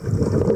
Thank